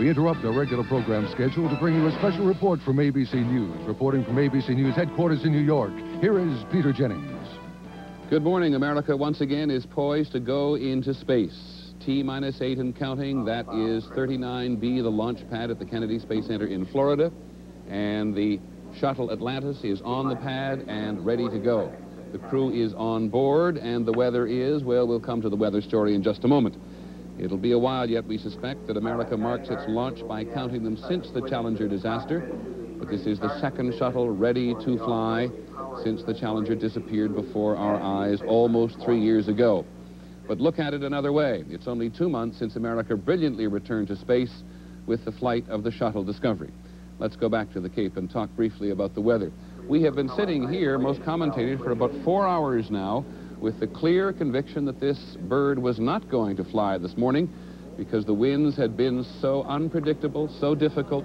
We interrupt our regular program schedule to bring you a special report from ABC News. Reporting from ABC News headquarters in New York, here is Peter Jennings. Good morning. America once again is poised to go into space. T minus eight and counting. That is 39B, the launch pad at the Kennedy Space Center in Florida. And the shuttle Atlantis is on the pad and ready to go. The crew is on board, and the weather is, well, we'll come to the weather story in just a moment. It'll be a while yet, we suspect, that America marks its launch by counting them since the Challenger disaster. But this is the second shuttle ready to fly since the Challenger disappeared before our eyes almost three years ago. But look at it another way. It's only two months since America brilliantly returned to space with the flight of the shuttle Discovery. Let's go back to the Cape and talk briefly about the weather. We have been sitting here, most commentators, for about four hours now with the clear conviction that this bird was not going to fly this morning because the winds had been so unpredictable, so difficult,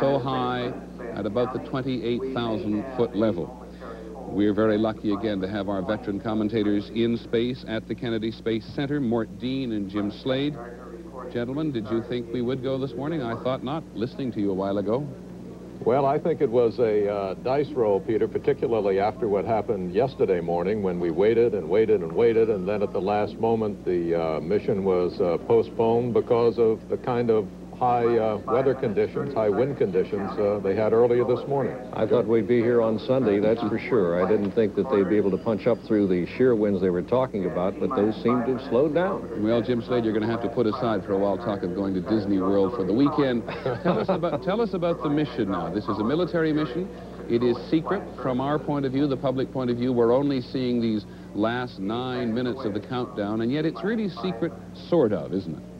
so high at about the 28,000 foot level. We're very lucky again to have our veteran commentators in space at the Kennedy Space Center, Mort Dean and Jim Slade. Gentlemen, did you think we would go this morning? I thought not, listening to you a while ago. Well, I think it was a uh, dice roll, Peter, particularly after what happened yesterday morning when we waited and waited and waited, and then at the last moment the uh, mission was uh, postponed because of the kind of high uh, weather conditions, high wind conditions uh, they had earlier this morning. I thought we'd be here on Sunday, that's for sure. I didn't think that they'd be able to punch up through the shear winds they were talking about, but those seem to have slowed down. Well, Jim Slade, you're going to have to put aside for a while talk of going to Disney World for the weekend. tell, us about, tell us about the mission now. This is a military mission. It is secret from our point of view, the public point of view. We're only seeing these last nine minutes of the countdown, and yet it's really secret, sort of, isn't it?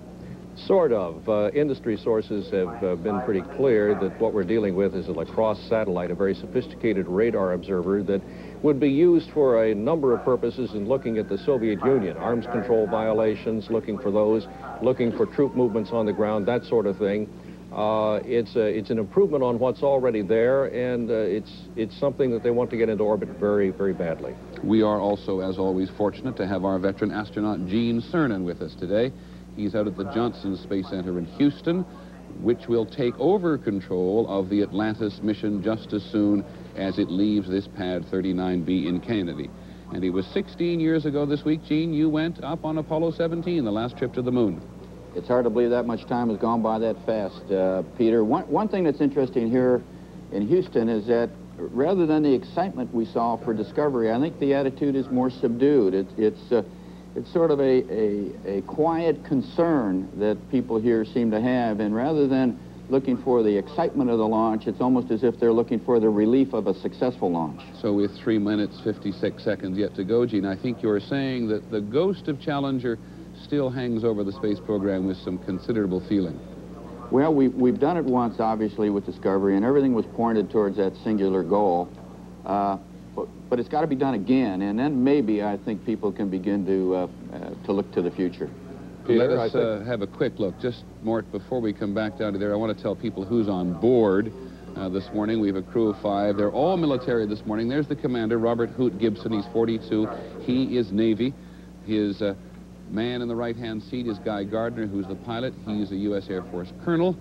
Sort of. Uh, industry sources have uh, been pretty clear that what we're dealing with is a lacrosse satellite, a very sophisticated radar observer that would be used for a number of purposes in looking at the Soviet Union, arms control violations, looking for those, looking for troop movements on the ground, that sort of thing. Uh, it's, a, it's an improvement on what's already there, and uh, it's, it's something that they want to get into orbit very, very badly. We are also, as always, fortunate to have our veteran astronaut Gene Cernan with us today. He's out at the Johnson Space Center in Houston, which will take over control of the Atlantis mission just as soon as it leaves this pad 39B in Kennedy. And it was 16 years ago this week, Gene, you went up on Apollo 17, the last trip to the moon. It's hard to believe that much time has gone by that fast, uh, Peter. One, one thing that's interesting here in Houston is that rather than the excitement we saw for Discovery, I think the attitude is more subdued. It, it's uh, it's sort of a, a, a quiet concern that people here seem to have, and rather than looking for the excitement of the launch, it's almost as if they're looking for the relief of a successful launch. So with 3 minutes, 56 seconds yet to go, Gene, I think you're saying that the ghost of Challenger still hangs over the space program with some considerable feeling. Well, we, we've done it once, obviously, with Discovery, and everything was pointed towards that singular goal. Uh, but, it's got to be done again, and then maybe I think people can begin to, uh, uh, to look to the future. Peter, Let us uh, have a quick look. Just, Mort, before we come back down to there, I want to tell people who's on board uh, this morning. We have a crew of five. They're all military this morning. There's the commander, Robert Hoot Gibson. He's 42. He is Navy. His uh, man in the right-hand seat is Guy Gardner, who's the pilot. He's a U.S. Air Force colonel.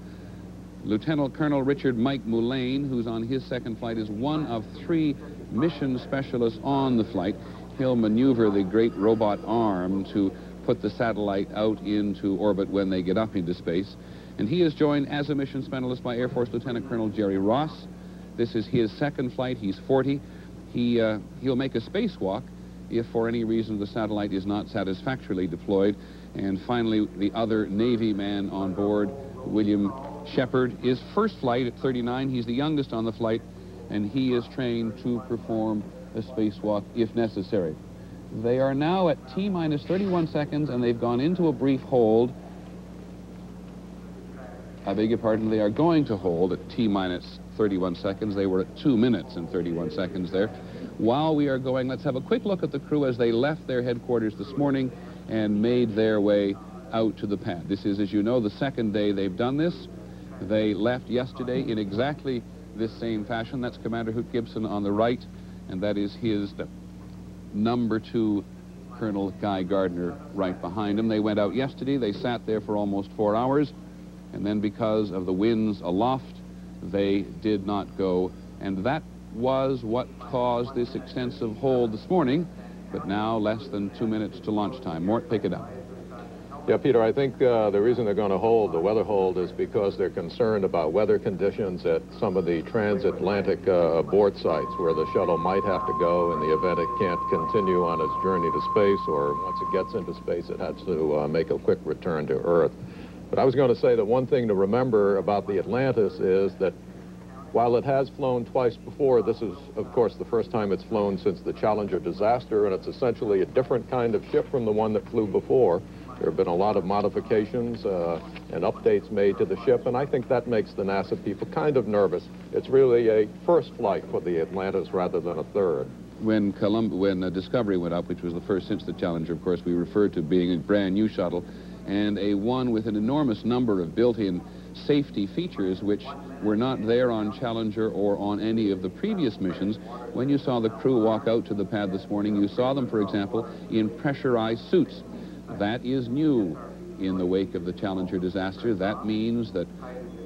Lieutenant Colonel Richard Mike Mullane, who's on his second flight, is one of three mission specialists on the flight. He'll maneuver the great robot arm to put the satellite out into orbit when they get up into space. And he is joined as a mission specialist by Air Force Lieutenant Colonel Jerry Ross. This is his second flight. He's 40. He, uh, he'll make a spacewalk if for any reason the satellite is not satisfactorily deployed. And finally, the other Navy man on board, William Shepherd, is first flight at 39. He's the youngest on the flight and he is trained to perform a spacewalk if necessary. They are now at T minus 31 seconds, and they've gone into a brief hold. I beg your pardon, they are going to hold at T minus 31 seconds. They were at 2 minutes and 31 seconds there. While we are going, let's have a quick look at the crew as they left their headquarters this morning and made their way out to the pad. This is, as you know, the second day they've done this. They left yesterday in exactly this same fashion. That's Commander Hoot Gibson on the right, and that is his number two Colonel Guy Gardner right behind him. They went out yesterday. They sat there for almost four hours. and then because of the winds aloft, they did not go. And that was what caused this extensive hold this morning, but now less than two minutes to launch time. Mort, pick it up. Yeah, Peter, I think uh, the reason they're going to hold the weather hold is because they're concerned about weather conditions at some of the transatlantic uh, abort sites where the shuttle might have to go in the event it can't continue on its journey to space, or once it gets into space, it has to uh, make a quick return to Earth. But I was going to say that one thing to remember about the Atlantis is that while it has flown twice before, this is, of course, the first time it's flown since the Challenger disaster, and it's essentially a different kind of ship from the one that flew before. There have been a lot of modifications uh, and updates made to the ship, and I think that makes the NASA people kind of nervous. It's really a first flight for the Atlantis rather than a third. When, Colum when uh, Discovery went up, which was the first since the Challenger, of course, we referred to being a brand new shuttle, and a one with an enormous number of built-in safety features which were not there on Challenger or on any of the previous missions. When you saw the crew walk out to the pad this morning, you saw them, for example, in pressurized suits. That is new in the wake of the Challenger disaster. That means that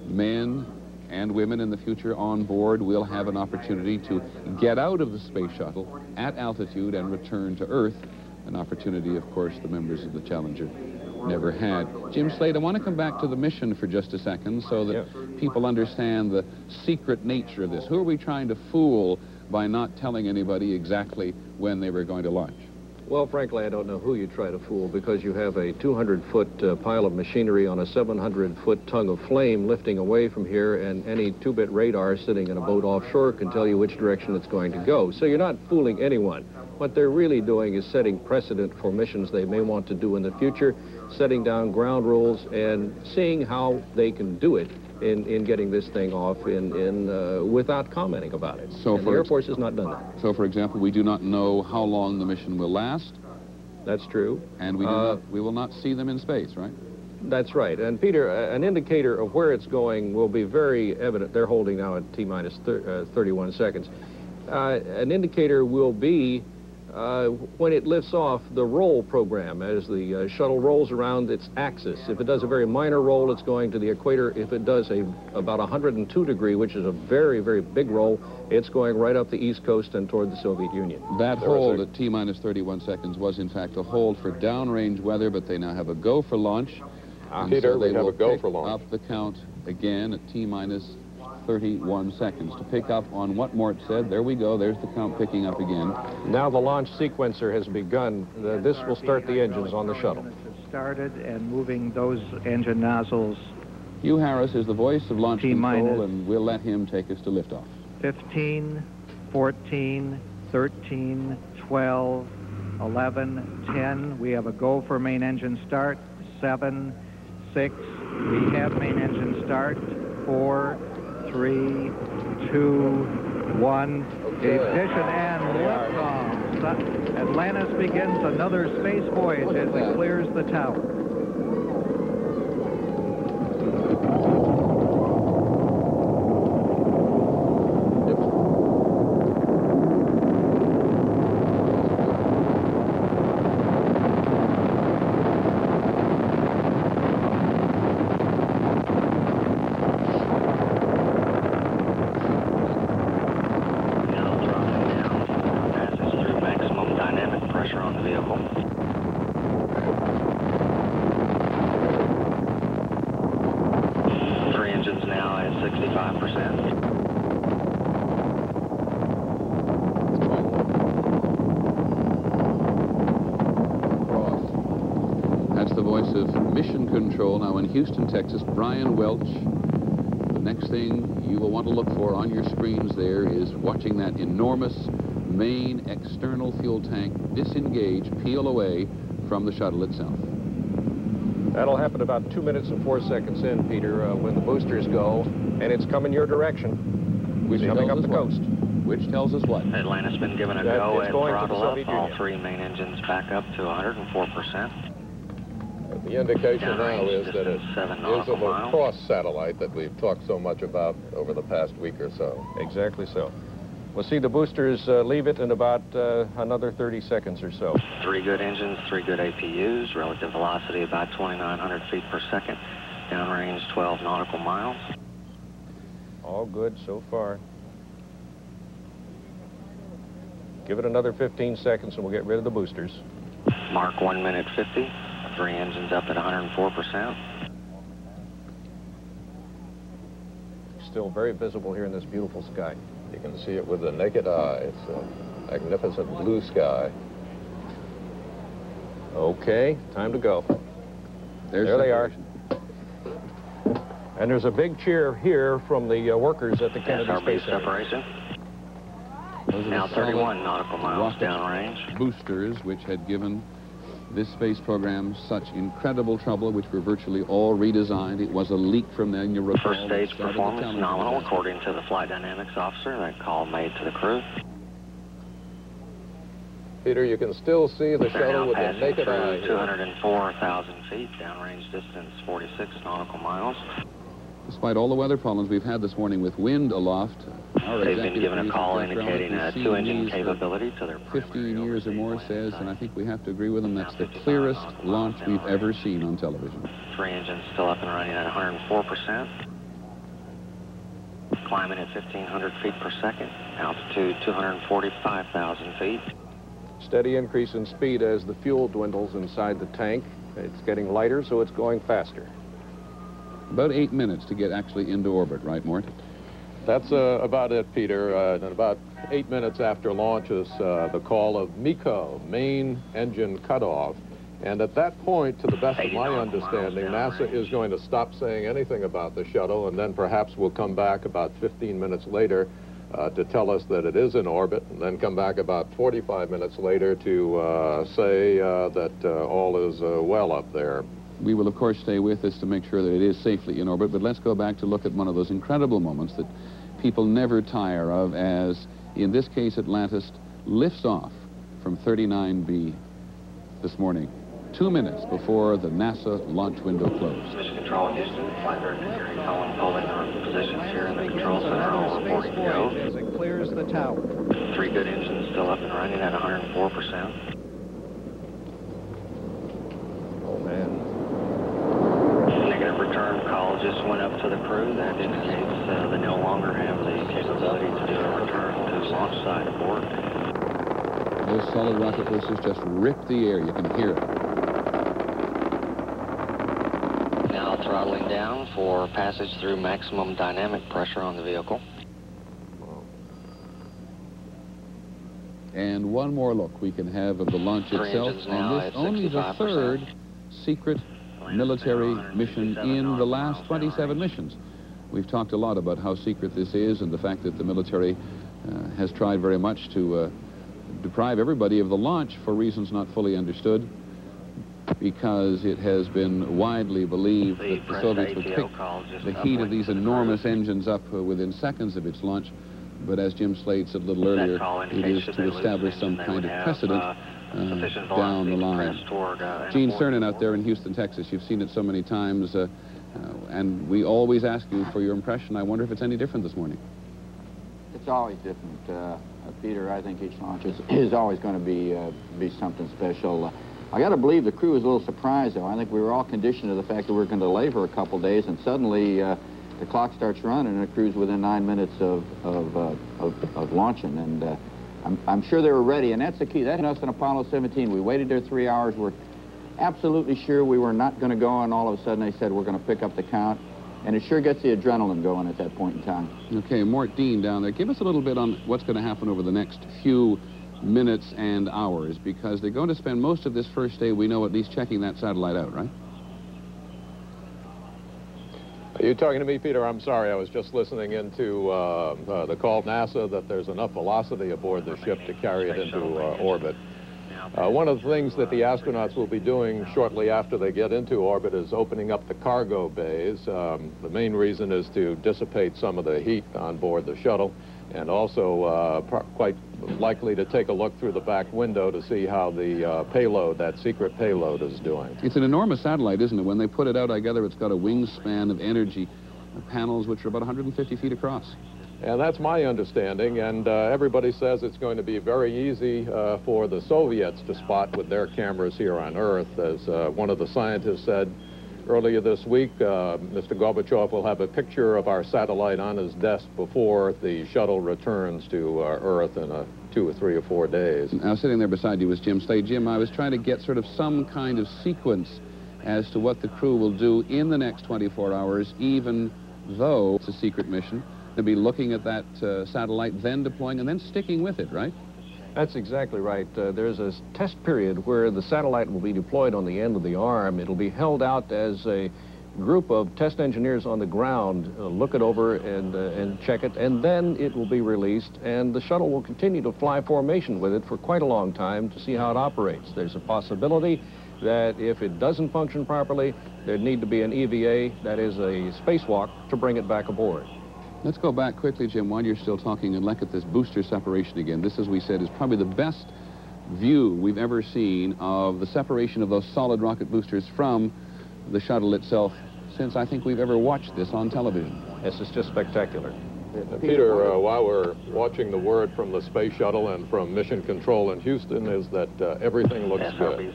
men and women in the future on board will have an opportunity to get out of the space shuttle at altitude and return to Earth, an opportunity, of course, the members of the Challenger never had. Jim Slade, I want to come back to the mission for just a second so that people understand the secret nature of this. Who are we trying to fool by not telling anybody exactly when they were going to launch? Well, frankly, I don't know who you try to fool because you have a 200-foot uh, pile of machinery on a 700-foot tongue of flame lifting away from here, and any two-bit radar sitting in a boat offshore can tell you which direction it's going to go. So you're not fooling anyone. What they're really doing is setting precedent for missions they may want to do in the future, setting down ground rules, and seeing how they can do it in, in getting this thing off in, in uh, without commenting about it. So for the Air Force has not done that. So, for example, we do not know how long the mission will last. That's true. And we, uh, not, we will not see them in space, right? That's right. And, Peter, an indicator of where it's going will be very evident. They're holding now at T-minus uh, 31 seconds. Uh, an indicator will be uh, when it lifts off the roll program as the uh, shuttle rolls around its axis. If it does a very minor roll, it's going to the equator. If it does a about 102 degree, which is a very, very big roll, it's going right up the east coast and toward the Soviet Union. That hold at T-minus 31 seconds was, in fact, a hold for downrange weather, but they now have a go for launch. Uh, Peter, so they we have a go for launch. up the count again at T-minus 31 seconds. To pick up on what Mort said, there we go. There's the count picking up again. Now the launch sequencer has begun. The, this will start the engines on the shuttle. Started and moving those engine nozzles. Hugh Harris is the voice of launch control, and we'll let him take us to liftoff. 15, 14, 13, 12, 11, 10. We have a go for main engine start. 7, 6. We have main engine start. 4, three, two, one. Ignition and liftoff. Atlantis begins another space voyage as it clears the tower. Houston, Texas, Brian Welch. The next thing you will want to look for on your screens there is watching that enormous main external fuel tank disengage, peel away from the shuttle itself. That'll happen about two minutes and four seconds in, Peter, uh, when the boosters go, and it's coming your direction. Which coming up the what? coast. Which tells us what? Atlantis been given a that go at throttle up. All three main engines back up to 104 percent. The indication now is that it is a lacrosse satellite that we've talked so much about over the past week or so. Exactly so. We'll see the boosters uh, leave it in about uh, another 30 seconds or so. Three good engines, three good APUs, relative velocity about 2,900 feet per second. downrange 12 nautical miles. All good so far. Give it another 15 seconds and we'll get rid of the boosters. Mark 1 minute 50. Three engines up at 104%. Still very visible here in this beautiful sky. You can see it with the naked eye. It's a magnificent blue sky. Okay, time to go. There's there they are. And there's a big cheer here from the uh, workers at the Kennedy SRB Space Center. separation. Those are Now 31 nautical miles rocket downrange. boosters which had given this space program such incredible trouble, which were virtually all redesigned. It was a leak from the you recall, First stage performance nominal according to the flight dynamics officer. That call made to the crew. Peter, you can still see the They're shuttle with the naked eye. 204,000 feet, downrange distance 46 nautical miles. Despite all the weather problems we've had this morning with wind aloft, our They've been executive given a producer, call Jeff indicating a seen two-engine these for capability to their 15 years or more says, and I think we have to agree with him, that's the clearest launch we've ever seen on television. Three engines still up and running at 104%. Climbing at 1,500 feet per second. Altitude 245,000 feet. Steady increase in speed as the fuel dwindles inside the tank. It's getting lighter, so it's going faster. About eight minutes to get actually into orbit, right, Mort? That's uh, about it, Peter. Uh, and about eight minutes after launch is uh, the call of MECO, main engine cutoff. And at that point, to the best of my understanding, NASA is going to stop saying anything about the shuttle, and then perhaps we'll come back about 15 minutes later uh, to tell us that it is in orbit, and then come back about 45 minutes later to uh, say uh, that uh, all is well up there. We will, of course, stay with this to make sure that it is safely in orbit, but let's go back to look at one of those incredible moments that people never tire of as, in this case, Atlantis lifts off from 39B this morning, two minutes before the NASA launch window closed. Mission Control, Houston. Flight Director Gary Coen holding our positions here in the control center, all reporting to go. as it clears the tower. Three good engines still up and running at 104%. Return call just went up to the crew. That indicates uh, they no longer have the capability to do a return to launch site abort. Those solid rocket boosters just rip the air. You can hear it. Now throttling down for passage through maximum dynamic pressure on the vehicle. And one more look we can have of the launch Three itself on this, only the third secret military mission in the last 27 missions. We've talked a lot about how secret this is and the fact that the military uh, has tried very much to uh, deprive everybody of the launch for reasons not fully understood because it has been widely believed The that the Soviets would pick the heat of these enormous engines up uh, within seconds of its launch. But as Jim Slade said a little earlier, it is to establish some kind of precedent uh, down the line. press toward, uh, an Gene Cernan out there in. Houston, Texas. You've seen it so many times, uh, uh, and we always ask you for your impression. I wonder if it's any different this morning. It's always different, uh, uh, Peter. I think each launch is, is always going to be uh, be something special. Uh, I got to believe the crew was a little surprised, though. I think we were all conditioned to the fact that we were going to delay for a couple days, and suddenly uh, the clock starts running, and the crew's within nine minutes of of, uh, of, of launching, and uh, I'm, I'm sure they were ready. And that's the key. That's us in Apollo 17. We waited there three hours. We're absolutely sure we were not going to go, and all of a sudden they said we're going to pick up the count. And it sure gets the adrenaline going at that point in time. Okay, Mort Dean down there. Give us a little bit on what's going to happen over the next few minutes and hours, because they're going to spend most of this first day, we know, at least checking that satellite out, right? Are you talking to me, Peter? I'm sorry. I was just listening into uh, uh, the call NASA that there's enough velocity aboard the ship to carry it into uh, orbit. Uh, one of the things that the astronauts will be doing shortly after they get into orbit is opening up the cargo bays. Um, the main reason is to dissipate some of the heat on board the shuttle and also uh, quite likely to take a look through the back window to see how the uh, payload, that secret payload, is doing. It's an enormous satellite, isn't it? When they put it out, I gather it's got a wingspan of energy uh, panels which are about 150 feet across. And that's my understanding, and uh, everybody says it's going to be very easy uh, for the Soviets to spot with their cameras here on Earth. As uh, one of the scientists said, earlier this week, uh, Mr. Gorbachev will have a picture of our satellite on his desk before the shuttle returns to uh, Earth in a two or three or four days. Now, sitting there beside you was Jim Slade. Jim, I was trying to get sort of some kind of sequence as to what the crew will do in the next 24 hours, even though it's a secret mission. They'll be looking at that uh, satellite, then deploying, and then sticking with it, right? That's exactly right. Uh, there's a test period where the satellite will be deployed on the end of the arm. It'll be held out as a group of test engineers on the ground uh, look it over and, uh, and check it, and then it will be released, and the shuttle will continue to fly formation with it for quite a long time to see how it operates. There's a possibility that if it doesn't function properly, there'd need to be an EVA, that is a spacewalk, to bring it back aboard. Let's go back quickly, Jim, while you're still talking, and look at this booster separation again. This, as we said, is probably the best view we've ever seen of the separation of those solid rocket boosters from the shuttle itself since I think we've ever watched this on television. This is just spectacular. Uh, Peter, uh, while we're watching the word from the space shuttle and from mission control in Houston is that uh, everything looks good.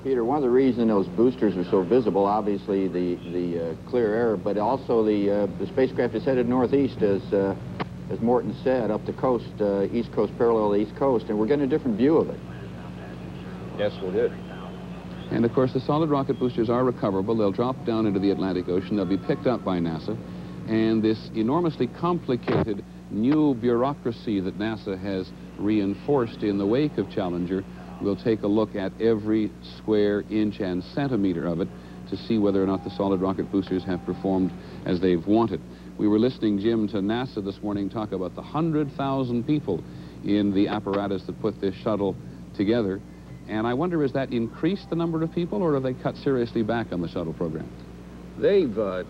Separation. Peter, one of the reasons those boosters are so visible, obviously the the uh, clear air, but also the uh, the spacecraft is headed northeast, as uh, as Morton said, up the coast, uh, east coast, parallel to the east coast, and we're getting a different view of it. Yes, we did. And of course, the solid rocket boosters are recoverable. They'll drop down into the Atlantic Ocean. They'll be picked up by NASA. And this enormously complicated new bureaucracy that NASA has reinforced in the wake of Challenger We'll take a look at every square inch and centimeter of it to see whether or not the solid rocket boosters have performed as they've wanted. We were listening, Jim, to NASA this morning talk about the 100,000 people in the apparatus that put this shuttle together. And I wonder, has that increased the number of people, or have they cut seriously back on the shuttle program? They've uh,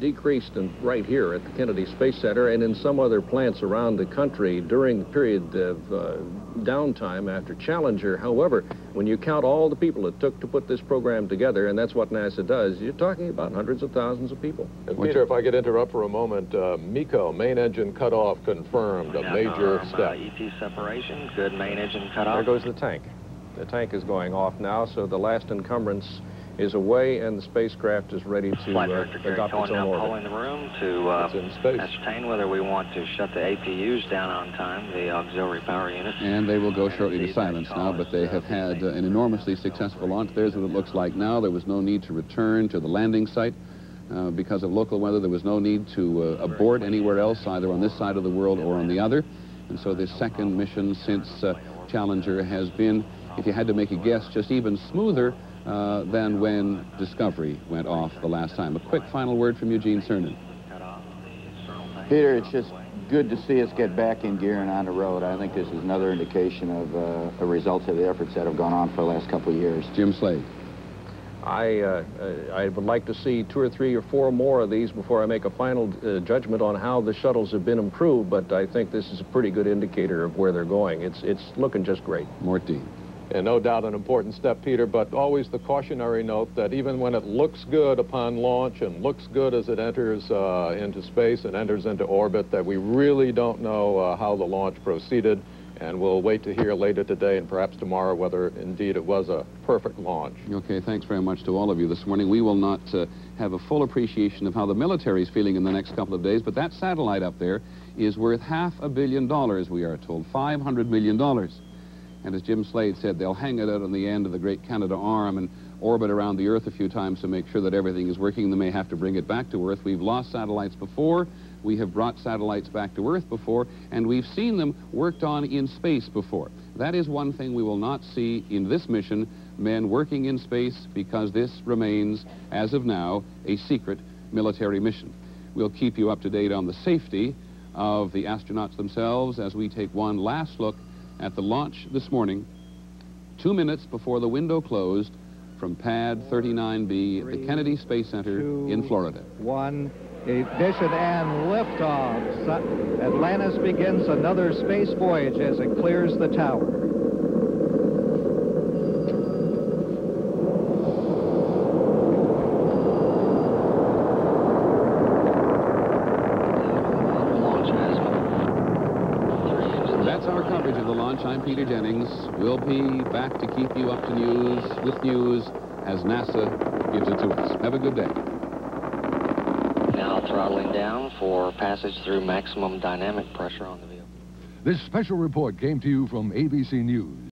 decreased in, right here at the Kennedy Space Center and in some other plants around the country during the period of uh, downtime after Challenger. However, when you count all the people it took to put this program together, and that's what NASA does, you're talking about hundreds of thousands of people. And Peter, if I could interrupt for a moment, uh, MECO, main engine cutoff confirmed, a major uh, step. ET separation, good main engine cut off. There goes the tank. The tank is going off now, so the last encumbrance is away and the spacecraft is ready to Flight uh, Director Jerry adopt Coen its now own orbit. polling the room to uh, in space. ascertain whether we want to shut the APUs down on time, the auxiliary power units. And they will go shortly to silence now, but they have had uh, an enormously successful launch. There's what it looks like now. There was no need to return to the landing site uh, because of local weather. There was no need to uh, abort anywhere else, either on this side of the world or on the other. And so this second mission since uh, Challenger has been, if you had to make a guess, just even smoother uh, than when Discovery went off the last time. A quick final word from Eugene Cernan. Peter, it's just good to see us get back in gear and on the road. I think this is another indication of uh, the results of the efforts that have gone on for the last couple of years. Jim Slade. I, uh, uh, I would like to see two or three or four more of these before I make a final uh, judgment on how the shuttles have been improved, but I think this is a pretty good indicator of where they're going. It's, it's looking just great. Mort Dean. And no doubt an important step, Peter, but always the cautionary note that even when it looks good upon launch and looks good as it enters uh, into space and enters into orbit, that we really don't know uh, how the launch proceeded. And we'll wait to hear later today and perhaps tomorrow whether indeed it was a perfect launch. Okay, thanks very much to all of you this morning. We will not uh, have a full appreciation of how the military is feeling in the next couple of days, but that satellite up there is worth half a billion dollars, we are told, $500 million. And as Jim Slade said, they'll hang it out on the end of the Great Canadarm and orbit around the Earth a few times to make sure that everything is working. They may have to bring it back to Earth. We've lost satellites before. We have brought satellites back to Earth before, and we've seen them worked on in space before. That is one thing we will not see in this mission, men working in space, because this remains, as of now, a secret military mission. We'll keep you up to date on the safety of the astronauts themselves as we take one last look at the launch this morning, two minutes before the window closed from pad 39B at the Kennedy Space Center in Florida. One, ignition and liftoff. Atlantis begins another space voyage as it clears the tower. Launch has three engines. That's our coverage of the launch. I'm Peter Jennings. We'll be back to keep you up to news with news as NASA gives it to us. Have a good day. Now throttling down for passage through maximum dynamic pressure on the vehicle. This special report came to you from ABC News.